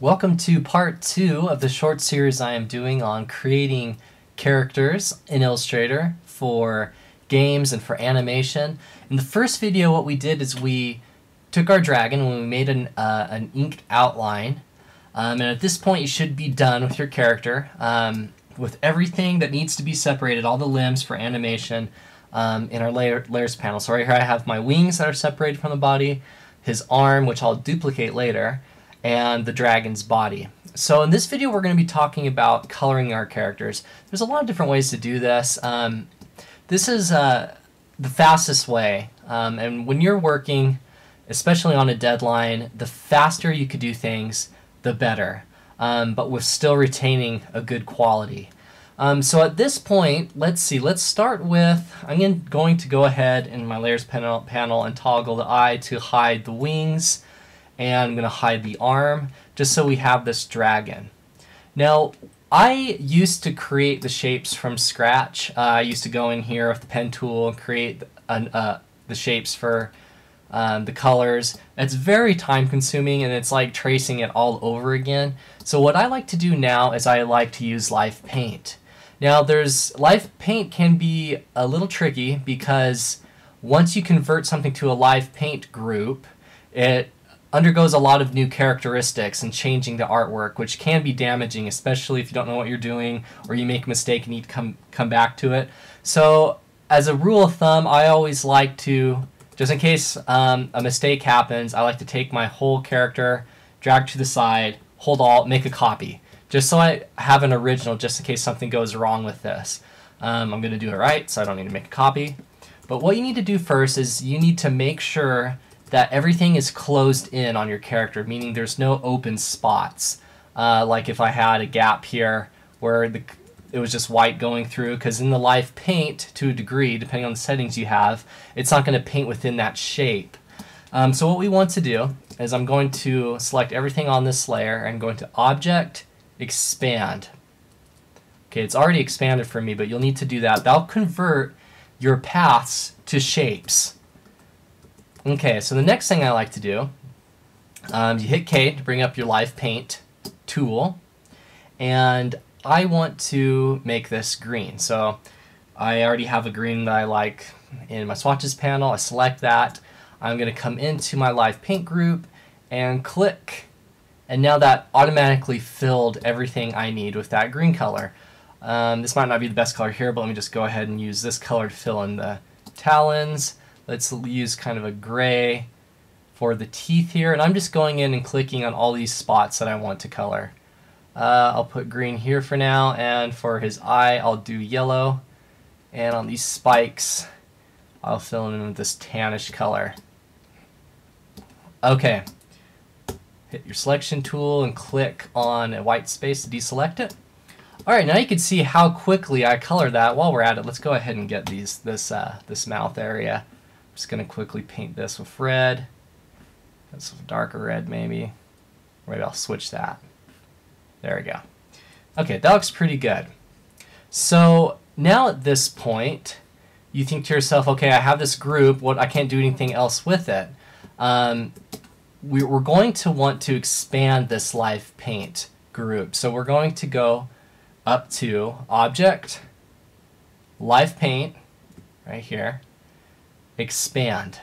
Welcome to part two of the short series I am doing on creating characters in Illustrator for games and for animation. In the first video, what we did is we took our dragon and we made an, uh, an inked outline. Um, and at this point, you should be done with your character um, with everything that needs to be separated, all the limbs for animation um, in our layer, layers panel. So right here I have my wings that are separated from the body, his arm, which I'll duplicate later, and the dragon's body. So in this video we're going to be talking about coloring our characters. There's a lot of different ways to do this. Um, this is uh, the fastest way, um, and when you're working, especially on a deadline, the faster you could do things, the better, um, but with still retaining a good quality. Um, so at this point, let's see, let's start with, I'm going to go ahead in my layers panel, panel and toggle the eye to hide the wings and I'm going to hide the arm just so we have this dragon. Now, I used to create the shapes from scratch. Uh, I used to go in here with the pen tool and create uh, the shapes for um, the colors. It's very time consuming and it's like tracing it all over again. So what I like to do now is I like to use Live Paint. Now there's Live Paint can be a little tricky because once you convert something to a Live Paint group, it undergoes a lot of new characteristics and changing the artwork, which can be damaging, especially if you don't know what you're doing or you make a mistake and need to come, come back to it. So as a rule of thumb, I always like to, just in case um, a mistake happens, I like to take my whole character, drag to the side, hold alt, make a copy. Just so I have an original, just in case something goes wrong with this. Um, I'm going to do it right, so I don't need to make a copy. But what you need to do first is you need to make sure that everything is closed in on your character, meaning there's no open spots. Uh, like if I had a gap here where the, it was just white going through, because in the live paint, to a degree, depending on the settings you have, it's not going to paint within that shape. Um, so what we want to do is I'm going to select everything on this layer and going to Object, Expand. Okay, it's already expanded for me, but you'll need to do that. That'll convert your paths to shapes. Okay, so the next thing I like to do, um, you hit K to bring up your Live Paint tool, and I want to make this green. So I already have a green that I like in my swatches panel. I select that. I'm going to come into my Live Paint group and click, and now that automatically filled everything I need with that green color. Um, this might not be the best color here, but let me just go ahead and use this color to fill in the talons. Let's use kind of a gray for the teeth here. And I'm just going in and clicking on all these spots that I want to color. Uh, I'll put green here for now, and for his eye, I'll do yellow. And on these spikes, I'll fill in with this tannish color. Okay. Hit your selection tool and click on a white space to deselect it. Alright, now you can see how quickly I color that. While we're at it, let's go ahead and get these this uh, this mouth area just going to quickly paint this with red. This darker red maybe. maybe I'll switch that. There we go. Okay, that looks pretty good. So now at this point, you think to yourself, okay, I have this group, what I can't do anything else with it. Um, we, we're going to want to expand this live paint group. So we're going to go up to Object, Live Paint, right here, expand.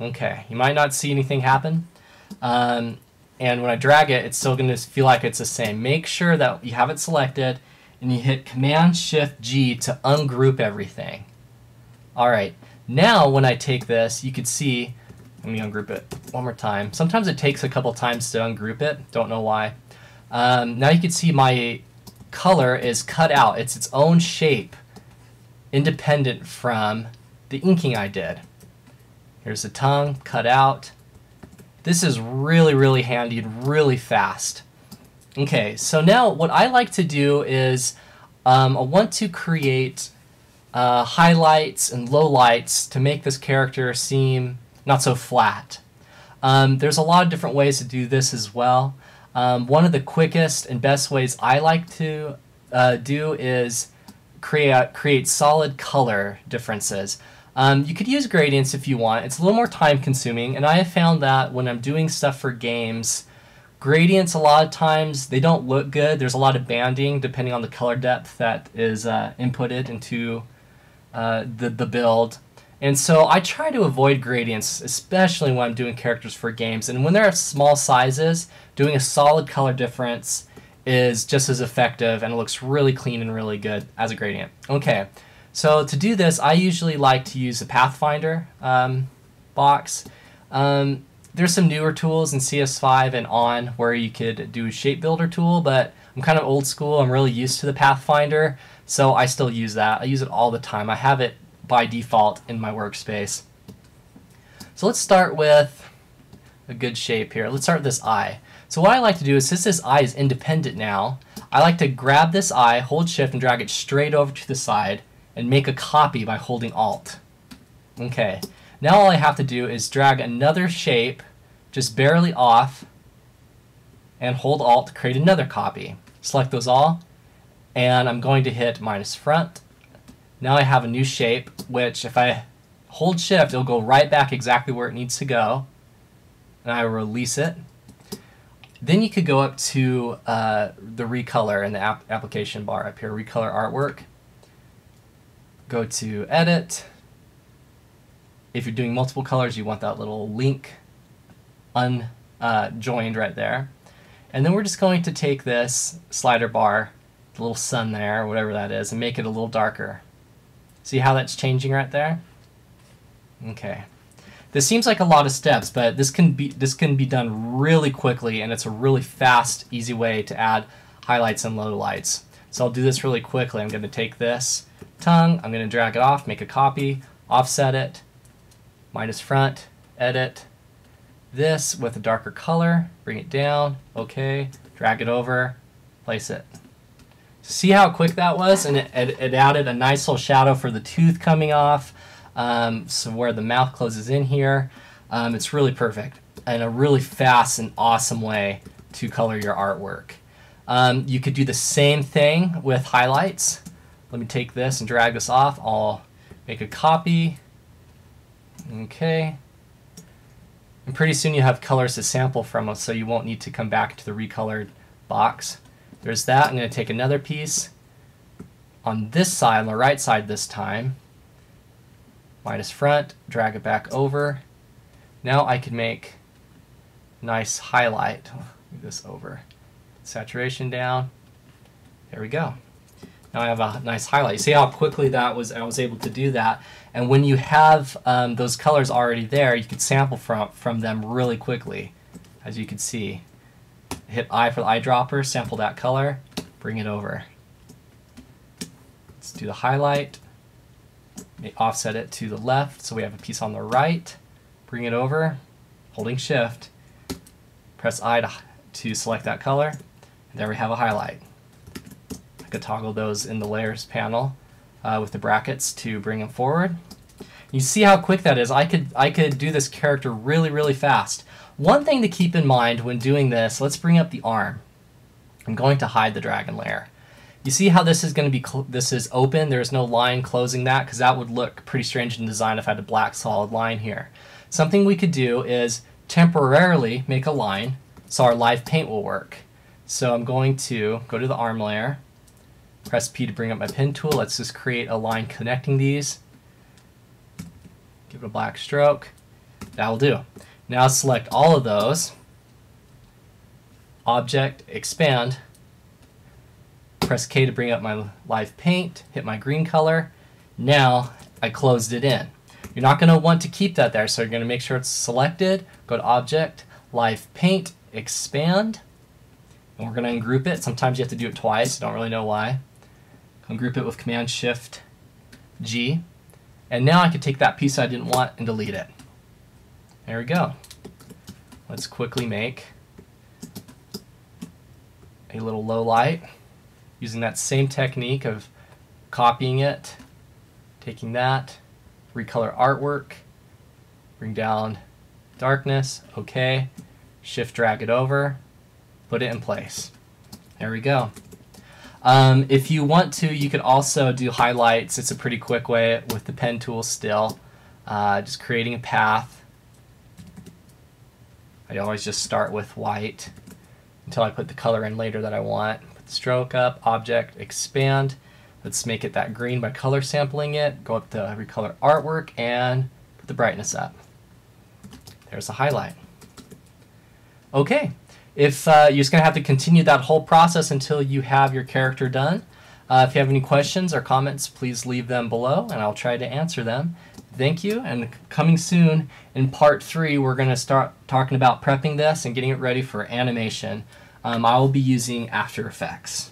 Okay, you might not see anything happen. Um, and when I drag it, it's still going to feel like it's the same. Make sure that you have it selected and you hit Command Shift G to ungroup everything. All right, now when I take this, you can see, let me ungroup it one more time. Sometimes it takes a couple times to ungroup it, don't know why. Um, now you can see my color is cut out. It's its own shape, independent from the inking I did. Here's the tongue cut out. This is really, really handy and really fast. Okay, so now what I like to do is um, I want to create uh, highlights and lowlights to make this character seem not so flat. Um, there's a lot of different ways to do this as well. Um, one of the quickest and best ways I like to uh, do is create, create solid color differences. Um, you could use gradients if you want. It's a little more time consuming, and I have found that when I'm doing stuff for games Gradients, a lot of times, they don't look good. There's a lot of banding depending on the color depth that is uh, inputted into uh, the, the build. And so I try to avoid gradients, especially when I'm doing characters for games. And when there are small sizes, doing a solid color difference is just as effective and it looks really clean and really good as a gradient. Okay, so to do this, I usually like to use the Pathfinder um, box. Um, there's some newer tools in CS5 and on where you could do a shape builder tool, but I'm kind of old school. I'm really used to the Pathfinder, so I still use that. I use it all the time. I have it by default in my workspace. So let's start with a good shape here. Let's start with this eye. So what I like to do is since this eye is independent now, I like to grab this eye, hold shift and drag it straight over to the side and make a copy by holding alt. Okay, now all I have to do is drag another shape just barely off and hold Alt to create another copy. Select those all and I'm going to hit minus front. Now I have a new shape which if I hold shift it'll go right back exactly where it needs to go and I release it. Then you could go up to uh, the recolor in the app application bar up here, recolor artwork. Go to edit, if you're doing multiple colors, you want that little link unjoined uh, right there. And then we're just going to take this slider bar, the little sun there, whatever that is, and make it a little darker. See how that's changing right there? Okay. This seems like a lot of steps, but this can be this can be done really quickly, and it's a really fast, easy way to add highlights and lowlights. So I'll do this really quickly. I'm going to take this tongue, I'm going to drag it off, make a copy, offset it, minus front, edit this with a darker color, bring it down, okay, drag it over, place it. See how quick that was? And it, it, it added a nice little shadow for the tooth coming off, um, so where the mouth closes in here. Um, it's really perfect and a really fast and awesome way to color your artwork. Um, you could do the same thing with highlights. Let me take this and drag this off. I'll make a copy, Okay. And pretty soon you have colors to sample from, so you won't need to come back to the recolored box. There's that. I'm going to take another piece on this side, on the right side this time. Minus front, drag it back over. Now I can make nice highlight. Move this over. Saturation down. There we go. Now I have a nice highlight. See how quickly that was I was able to do that. And when you have um, those colors already there, you can sample from, from them really quickly, as you can see. Hit I for the eyedropper, sample that color, bring it over. Let's do the highlight, offset it to the left so we have a piece on the right, bring it over, holding shift, press I to, to select that color, there we have a highlight. I could toggle those in the layers panel uh, with the brackets to bring them forward. You see how quick that is. I could, I could do this character really, really fast. One thing to keep in mind when doing this, let's bring up the arm. I'm going to hide the dragon layer. You see how this is going to be, this is open, there's no line closing that because that would look pretty strange in design if I had a black solid line here. Something we could do is temporarily make a line so our live paint will work. So I'm going to go to the arm layer, Press P to bring up my pen tool. Let's just create a line connecting these. Give it a black stroke. That will do. Now select all of those. Object, expand. Press K to bring up my live paint. Hit my green color. Now I closed it in. You're not going to want to keep that there, so you're going to make sure it's selected. Go to Object, Live Paint, Expand. And we're going to ungroup it. Sometimes you have to do it twice. I don't really know why ungroup it with Command Shift G. And now I can take that piece I didn't want and delete it. There we go. Let's quickly make a little low light using that same technique of copying it, taking that, recolor artwork, bring down darkness, okay, shift drag it over, put it in place. There we go. Um, if you want to, you could also do highlights. It's a pretty quick way with the pen tool still. Uh, just creating a path. I always just start with white. until I put the color in later that I want. Put the stroke up, object, expand. Let's make it that green by color sampling it. Go up to recolor artwork and put the brightness up. There's a highlight. Okay, if uh, you're just going to have to continue that whole process until you have your character done. Uh, if you have any questions or comments, please leave them below and I'll try to answer them. Thank you, and coming soon in part three, we're going to start talking about prepping this and getting it ready for animation. Um, I will be using After Effects.